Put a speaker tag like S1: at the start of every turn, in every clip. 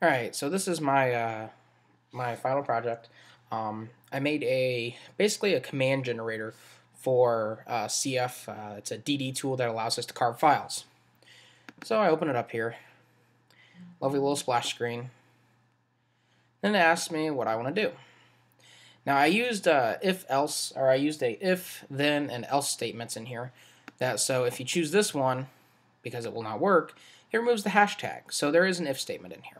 S1: All right, so this is my uh, my final project. Um, I made a basically a command generator for uh, CF. Uh, it's a DD tool that allows us to carve files. So I open it up here. Lovely little splash screen. Then it asks me what I want to do. Now I used uh, if else, or I used a if, then, and else statements in here. That so if you choose this one, because it will not work, it removes the hashtag. So there is an if statement in here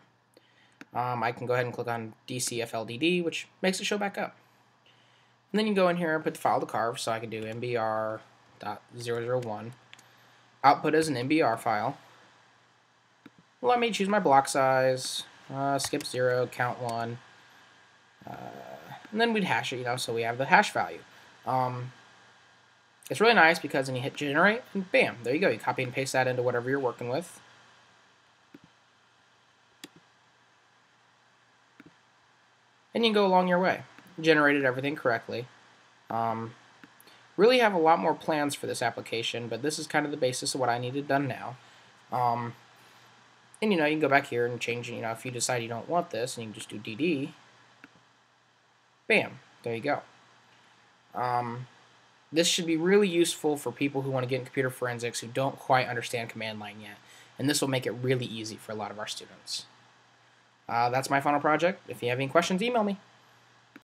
S1: um, I can go ahead and click on DCFLDD, which makes it show back up. And then you go in here and put the file to carve, so I can do mbr.001. Output as an MBR file. Let me choose my block size, uh, skip 0, count 1, uh, and then we'd hash it, you know, so we have the hash value. Um, it's really nice because then you hit generate, and bam, there you go. You copy and paste that into whatever you're working with. And you go along your way. Generated everything correctly. Um, really have a lot more plans for this application, but this is kind of the basis of what I needed done now. Um, and you know, you can go back here and change, you know, if you decide you don't want this, and you can just do DD, bam, there you go. Um, this should be really useful for people who want to get in computer forensics who don't quite understand command line yet, and this will make it really easy for a lot of our students. Uh, that's my final project. If you have any questions, email me.